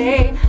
day.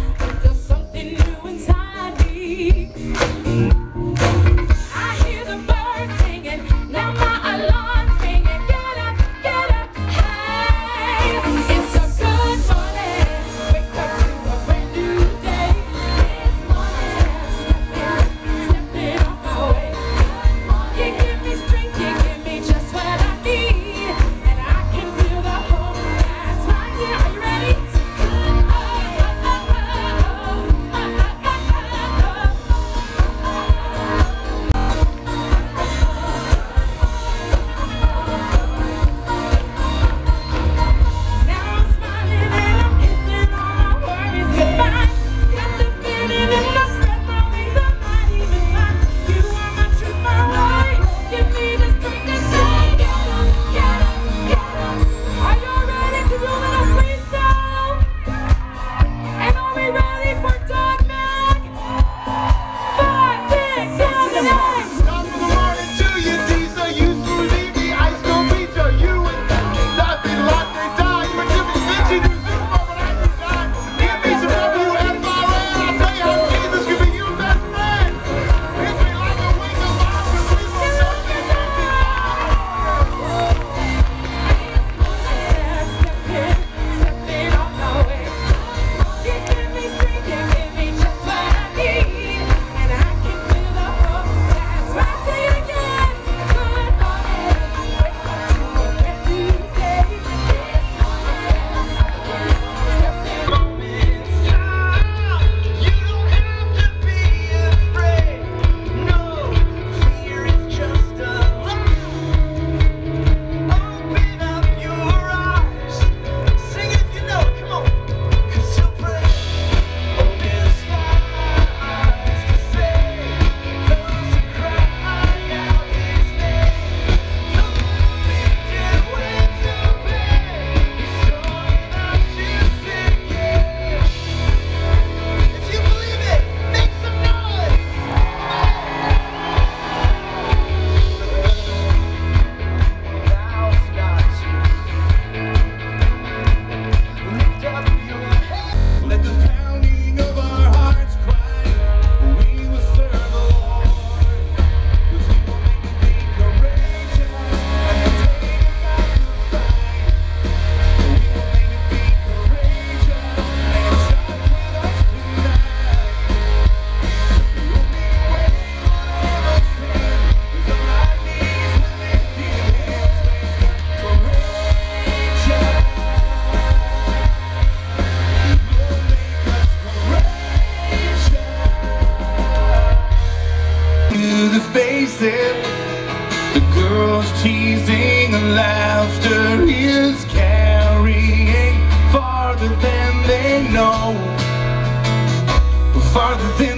The girls teasing and laughter is carrying Farther than they know Farther than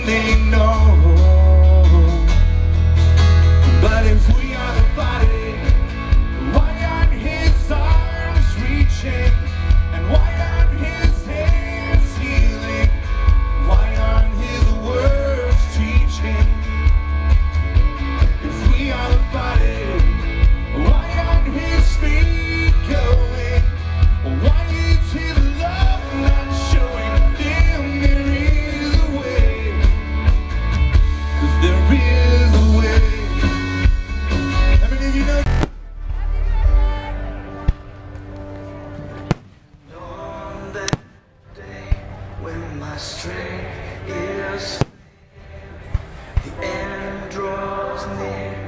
My strength is. The end draws near.